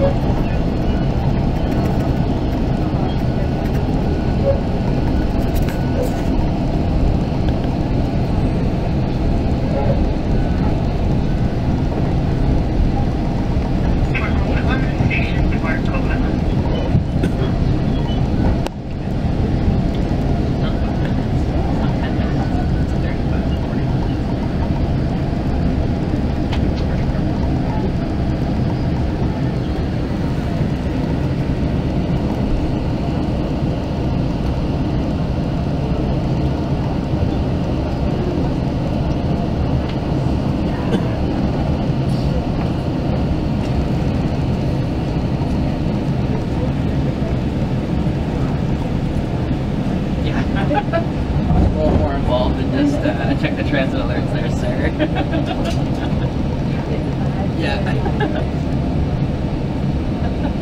Yeah. there. yeah.